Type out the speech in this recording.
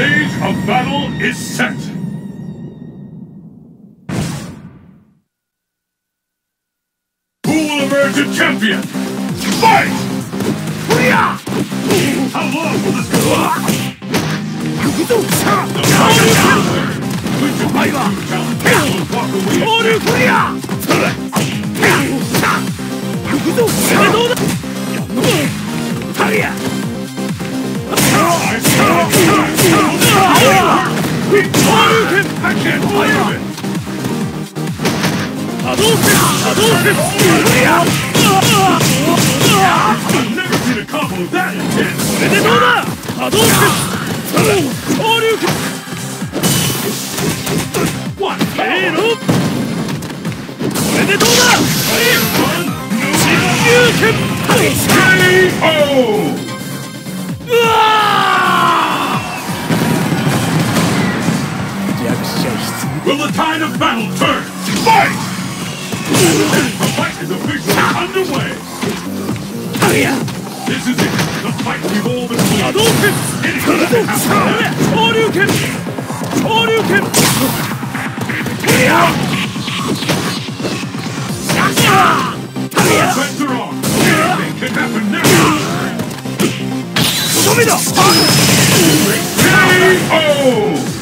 stage of battle is set. Who will emerge a champion? Fight! How long will this go on? The fight is over! Which of my challengers will walk away I can't believe it! 波動拳波動拳 I've never seen a combo that intense! これでどうだ波動拳昇竜拳 What? せーのこれでどうだ神竜拳 KO! うわ will the tide of battle turn. Fight! The fight is officially underway. This is it. The fight we've all been waiting for. Anything can happen. All you can. All you can. On. Anything can happen. Show me the. KO!